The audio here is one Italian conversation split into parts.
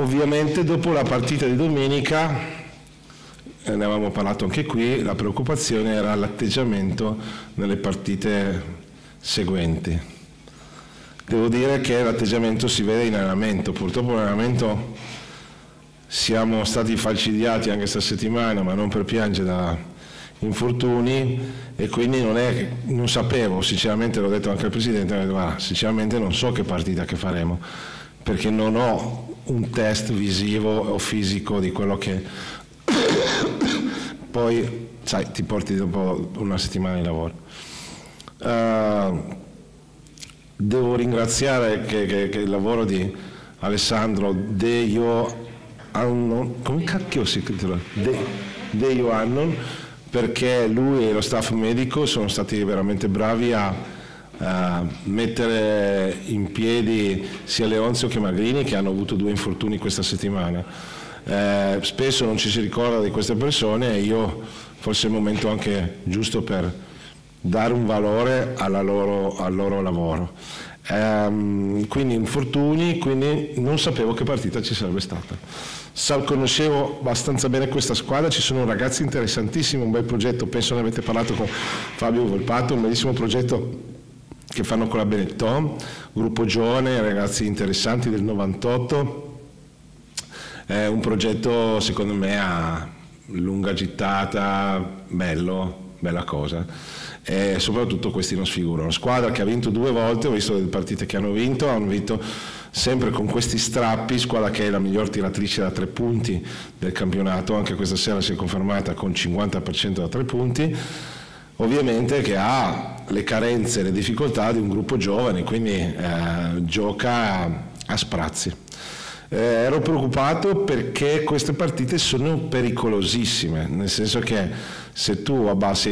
ovviamente dopo la partita di domenica, eh, ne avevamo parlato anche qui, la preoccupazione era l'atteggiamento nelle partite seguenti. Devo dire che l'atteggiamento si vede in allenamento, purtroppo l'allenamento siamo stati falcidiati anche questa settimana, ma non per piangere da infortuni e quindi non, è, non sapevo, sinceramente l'ho detto anche al Presidente, ah, sinceramente non so che partita che faremo, perché non ho un test visivo o fisico di quello che poi sai, ti porti dopo una settimana di lavoro. Uh, devo ringraziare che, che, che, il lavoro di Alessandro De Io Annon, come cacchio si intitola? De, De Io Annon, perché lui e lo staff medico sono stati veramente bravi a uh, mettere in piedi sia Leonzio che Magrini che hanno avuto due infortuni questa settimana. Eh, spesso non ci si ricorda di queste persone e io forse è il momento anche giusto per dare un valore loro, al loro lavoro. Um, quindi infortuni, quindi non sapevo che partita ci sarebbe stata. So, conoscevo abbastanza bene questa squadra, ci sono ragazzi interessantissimi, un bel progetto, penso ne avete parlato con Fabio Volpato, un bellissimo progetto che fanno con la Benetton, gruppo giovane, ragazzi interessanti del 98, è un progetto secondo me a lunga gittata, bello, bella cosa. E soprattutto questi non sfigurano. Squadra che ha vinto due volte, ho visto le partite che hanno vinto, hanno vinto sempre con questi strappi, squadra che è la miglior tiratrice da tre punti del campionato, anche questa sera si è confermata con 50% da tre punti, ovviamente che ha le carenze e le difficoltà di un gruppo giovane, quindi eh, gioca a sprazzi. Eh, ero preoccupato perché queste partite sono pericolosissime, nel senso che se tu abbassi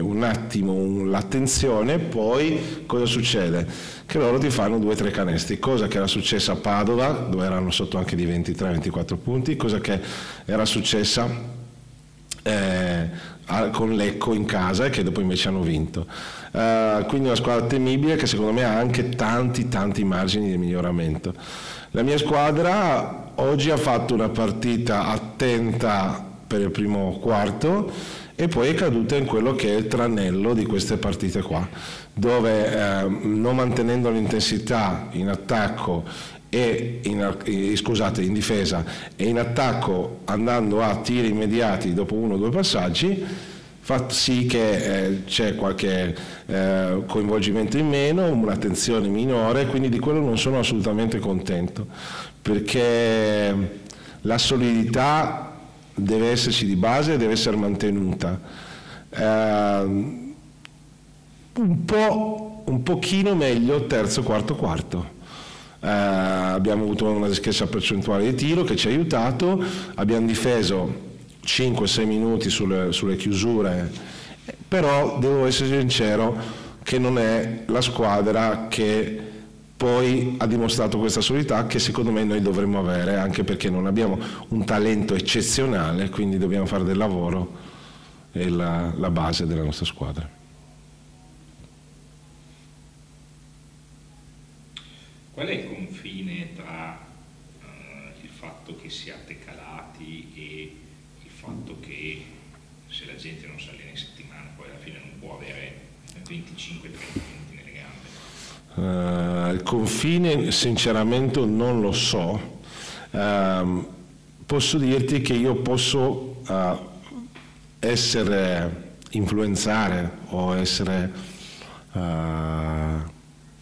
un attimo l'attenzione, poi cosa succede? Che loro ti fanno due o tre canestri, cosa che era successa a Padova, dove erano sotto anche di 23-24 punti, cosa che era successa eh, con Lecco in casa e che dopo invece hanno vinto. Uh, quindi una squadra temibile che secondo me ha anche tanti tanti margini di miglioramento. La mia squadra oggi ha fatto una partita attenta per il primo quarto e poi è caduta in quello che è il tranello di queste partite qua, dove eh, non mantenendo l'intensità in attacco e in, eh, scusate, in difesa e in attacco andando a tiri immediati dopo uno o due passaggi fa sì che eh, c'è qualche eh, coinvolgimento in meno, un'attenzione minore, quindi di quello non sono assolutamente contento, perché la solidità deve esserci di base e deve essere mantenuta. Eh, un, po', un pochino meglio terzo, quarto, quarto. Eh, abbiamo avuto una scherza percentuale di tiro che ci ha aiutato, abbiamo difeso 5-6 minuti sulle, sulle chiusure, però devo essere sincero che non è la squadra che poi ha dimostrato questa solidità che secondo me noi dovremmo avere, anche perché non abbiamo un talento eccezionale, quindi dobbiamo fare del lavoro e la, la base della nostra squadra. Qual è il confine tra uh, il fatto che siate calati e fatto che se la gente non si in settimana poi alla fine non può avere 25-30 minuti nelle gambe? Uh, il confine sinceramente non lo so. Uh, posso dirti che io posso uh, essere, influenzare o essere eh,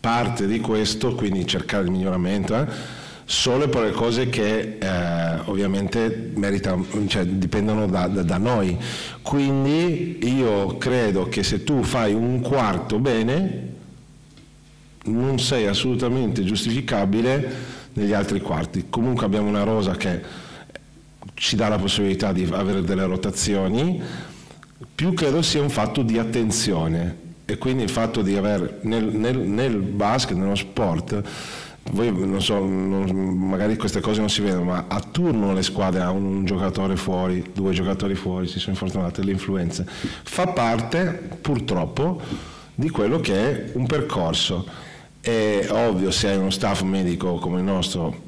parte di questo, quindi cercare il miglioramento. Eh? Solo per le cose che eh, ovviamente meritano, cioè, dipendono da, da, da, noi. Quindi io credo che se tu fai un quarto bene, non sei assolutamente giustificabile negli altri quarti. Comunque abbiamo una rosa che ci dà la possibilità di avere delle rotazioni, più credo sia un fatto di attenzione e quindi il fatto di avere nel, nel, nel basket, nello sport, voi non so, non, magari queste cose non si vedono, ma a turno le squadre hanno un giocatore fuori, due giocatori fuori, si sono infortunate le influenze. Fa parte purtroppo di quello che è un percorso. È ovvio se hai uno staff medico come il nostro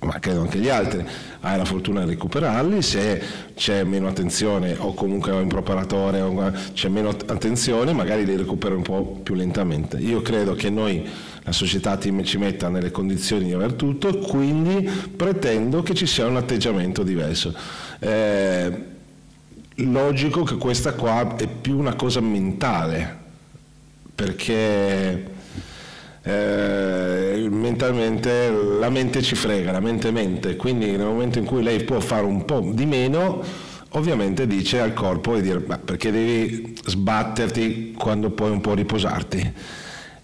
ma credo anche gli altri, hai la fortuna di recuperarli, se c'è meno attenzione o comunque un preparatore c'è meno attenzione, magari li recuperi un po' più lentamente. Io credo che noi, la società ci metta nelle condizioni di aver tutto, quindi pretendo che ci sia un atteggiamento diverso. Eh, logico che questa qua è più una cosa mentale, perché eh, mentalmente la mente ci frega, la mente mente, quindi nel momento in cui lei può fare un po' di meno, ovviamente dice al corpo e dire perché devi sbatterti quando puoi un po' riposarti.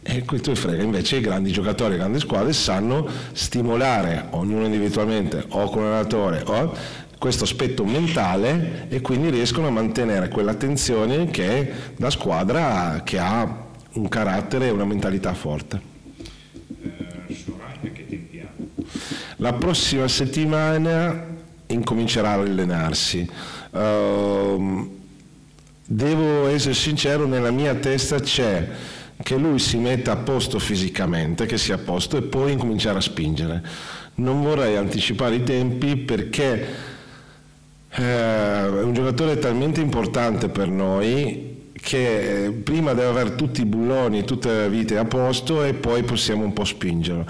E questo frega, invece i grandi giocatori, le grandi squadre sanno stimolare, ognuno individualmente o con un o questo aspetto mentale e quindi riescono a mantenere quell'attenzione che è da squadra che ha un carattere e una mentalità forte. La prossima settimana incomincerà a allenarsi. Uh, devo essere sincero, nella mia testa c'è che lui si metta a posto fisicamente, che sia a posto e poi incominciare a spingere. Non vorrei anticipare i tempi perché eh, è un giocatore talmente importante per noi che prima deve avere tutti i bulloni, tutte le vite a posto e poi possiamo un po' spingerlo.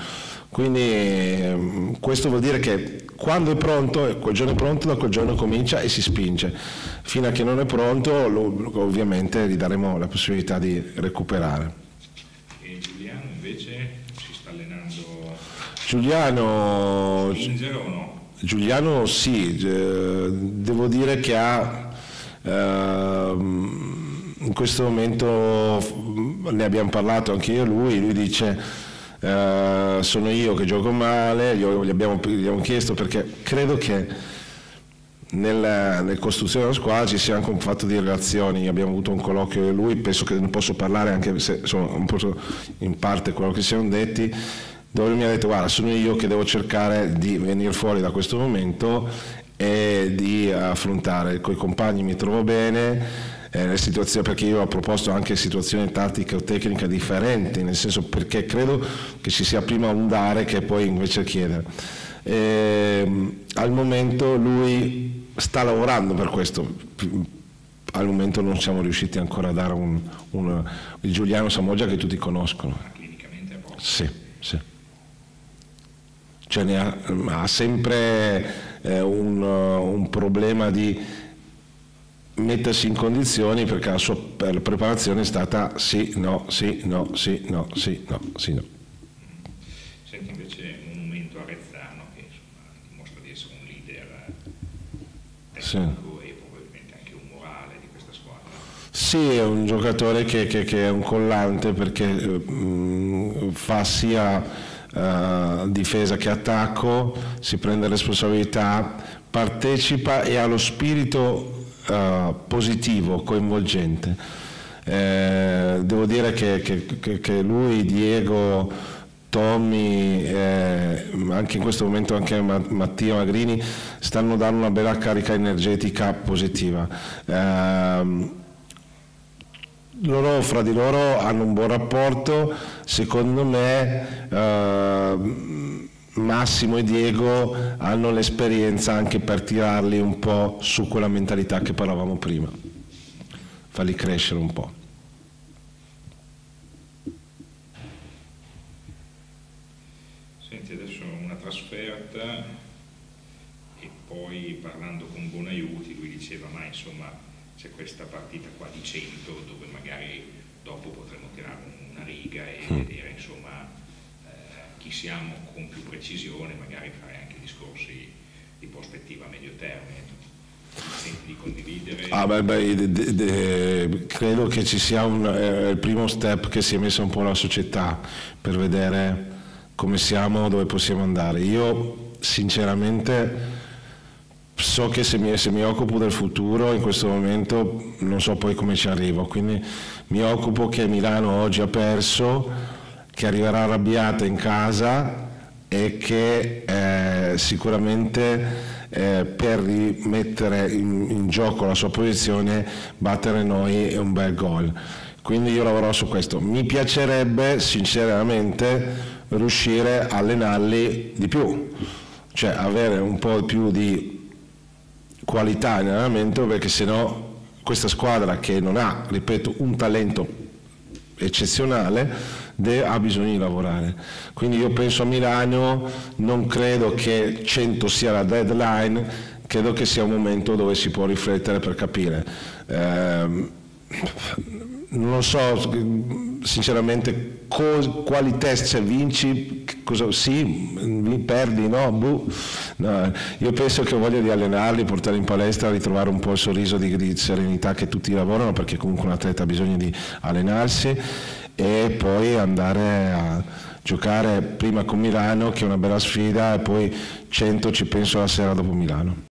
Quindi ehm, questo vuol dire che quando è pronto, quel giorno è pronto, da quel giorno comincia e si spinge. Fino a che non è pronto, lo, ovviamente gli daremo la possibilità di recuperare. Si sta allenando? Giuliano... Spingere o no? Giuliano sì, eh, devo dire che ha... Uh, in questo momento ne abbiamo parlato anche io e lui, lui dice uh, sono io che gioco male, gli abbiamo, gli abbiamo chiesto perché credo che nella, nella, costruzione della squadra ci sia anche un fatto di relazioni, abbiamo avuto un colloquio io e lui, penso che ne posso parlare anche se sono in parte quello che siamo detti, dove mi ha detto guarda sono io che devo cercare di venire fuori da questo momento e di affrontare, con i compagni mi trovo bene, eh, situazioni, perché io ho proposto anche situazioni tattiche o tecniche differenti, nel senso perché credo che ci sia prima un dare che poi invece chiedere. Eh, al momento lui sta lavorando per questo, al momento non siamo riusciti ancora a dare un, un, il Giuliano Samoggia che tutti conoscono. Clinicamente a posto? Sì, sì. Cioè ha, ha, sempre eh, un, un problema di mettersi in condizioni perché la sua preparazione è stata sì, no, sì, no, sì, no, sì, no, sì, no. Senti invece un momento Arezzano che insomma, dimostra di essere un leader tecnico sì. e probabilmente anche un morale di questa squadra. Sì, è un giocatore che, che, che è un collante perché mh, fa sia Uh, difesa che attacco, si prende responsabilità, partecipa e ha lo spirito uh, positivo, coinvolgente. Eh, devo dire che, che, che, lui, Diego, Tommy, eh, anche in questo momento anche Mattia Magrini, stanno dando una bella carica energetica positiva. Eh, loro fra di loro hanno un buon rapporto, secondo me eh, Massimo e Diego hanno l'esperienza anche per tirarli un po' su quella mentalità che parlavamo prima, farli crescere un po'. Senti, adesso una trasferta e poi parlando con Bonaiuti lui diceva ma insomma c'è questa partita qua di 100 dove magari dopo potremo tirare una riga e mm. vedere insomma chi siamo con più precisione, magari fare anche discorsi di prospettiva a medio termine. Di condividere? Ah, beh, beh, de, de, credo che ci sia un, eh, il primo step che si è messa un po' la società per vedere come siamo, dove possiamo andare. Io sinceramente so che se mi, se mi, occupo del futuro in questo momento non so poi come ci arrivo, quindi mi occupo che Milano oggi ha perso che arriverà arrabbiata in casa e che eh, sicuramente eh, per rimettere in, in, gioco la sua posizione battere noi è un bel gol. Quindi io lavorerò su questo. Mi piacerebbe sinceramente riuscire a allenarli di più, cioè avere un po' più di qualità in allenamento perché sennò questa squadra che non ha, ripeto, un talento eccezionale ha bisogno di lavorare. Quindi io penso a Milano, non credo che 100 sia la deadline, credo che sia un momento dove si può riflettere per capire. Eh, non lo so sinceramente quali test se vinci, cosa, sì, perdi, no, buh. no, Io penso che ho voglia di allenarli, portare in palestra, ritrovare un po' il sorriso di, di serenità che tutti lavorano perché comunque un atleta ha bisogno di allenarsi e poi andare a giocare prima con Milano che è una bella sfida e poi 100 ci penso la sera dopo Milano.